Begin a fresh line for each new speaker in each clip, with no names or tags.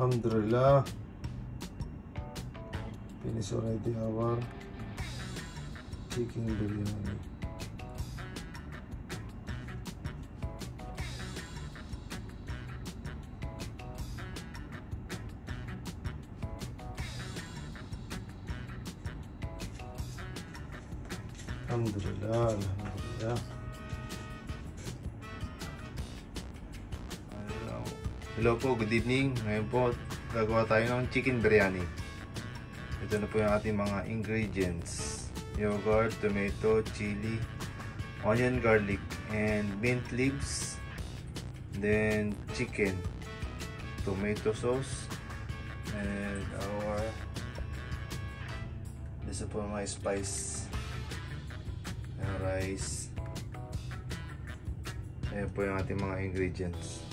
Alhamdulillah. Finish already our chicken biryani. Alhamdulillah, Alhamdulillah.
Hello po, good evening. Ngayon po, gagawa tayo ng chicken biryani. Ito na po yung ating mga ingredients. Yogurt, tomato, chili, onion, garlic, and mint leaves. Then, chicken, tomato sauce, and our this is po mga spice and rice. Ayan po yung ating mga ingredients.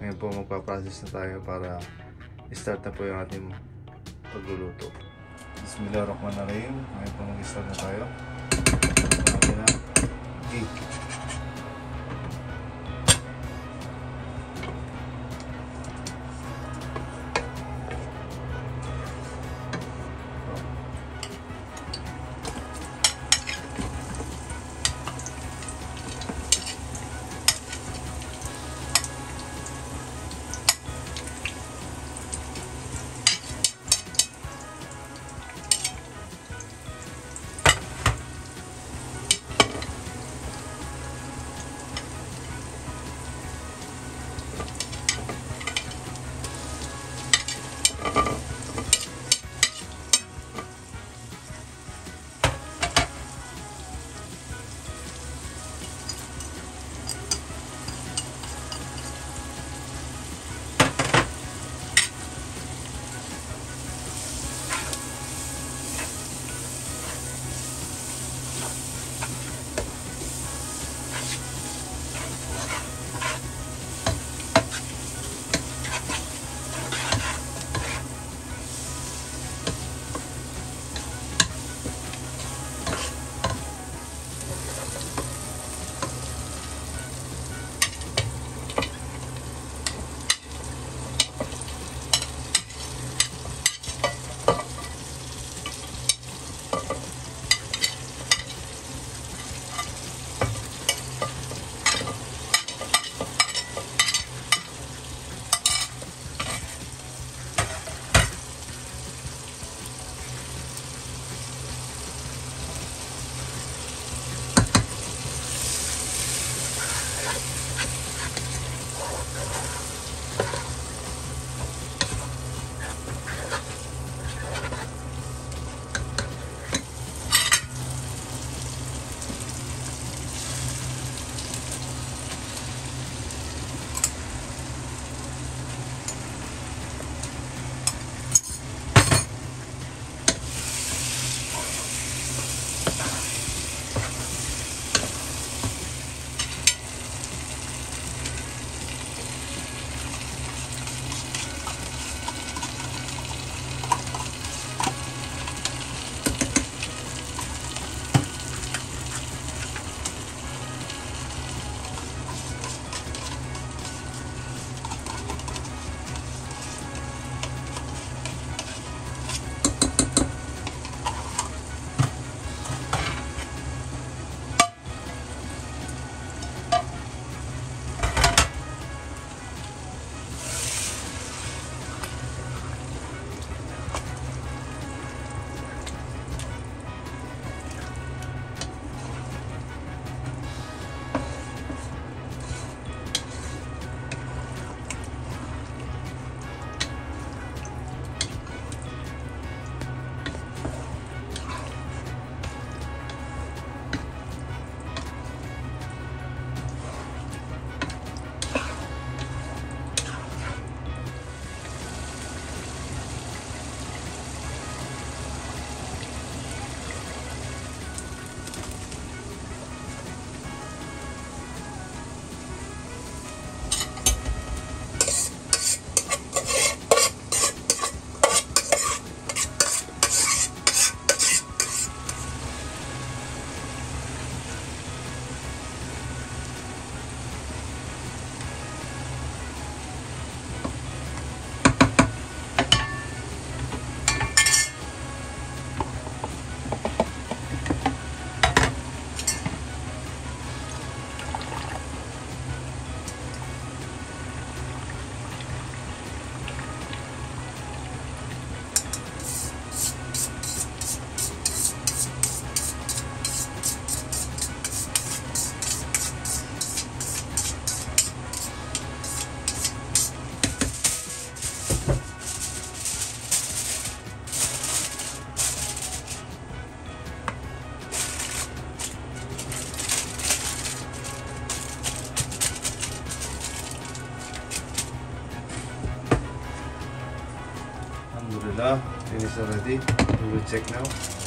Ngayon po magpa-process na tayo para start na po yung ating pagluluto. Bismillahirrahmanirrahim. Ngayon po mag-start na tayo. Natin na egg. you Alhamdulillah, finish already. We will check now.